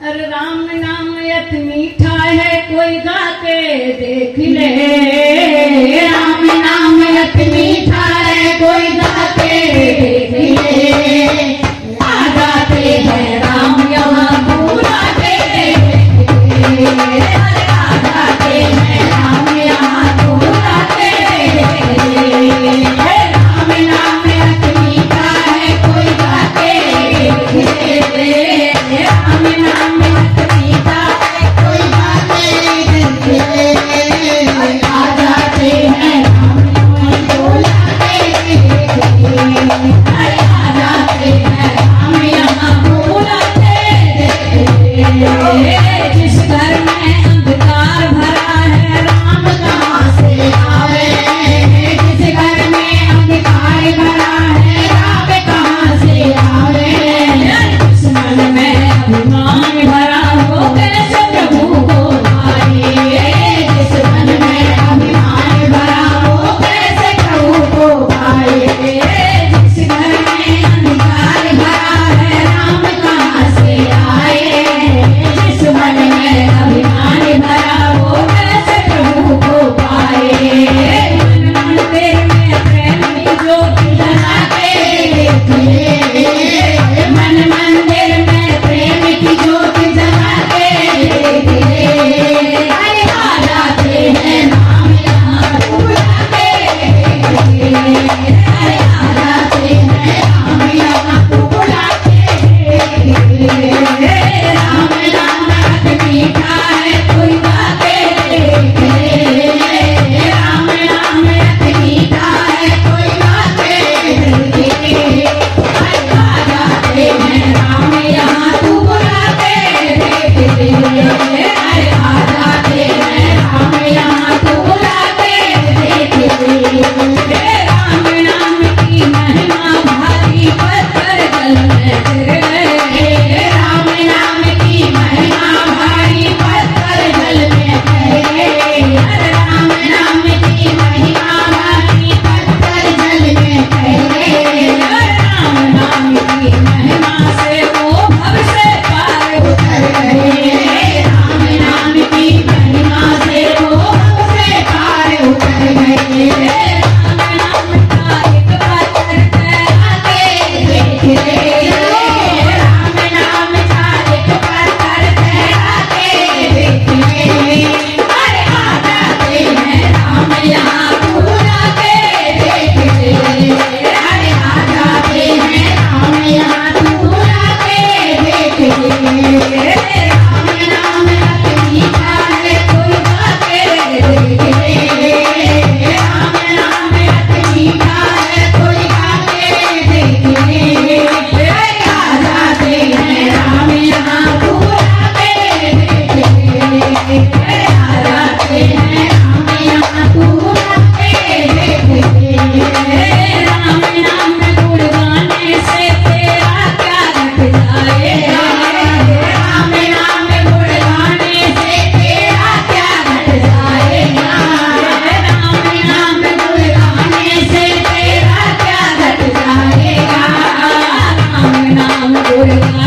अरे राम नाम यथ मीठा है कोई गाते देख ले। जिस घर में Thank you.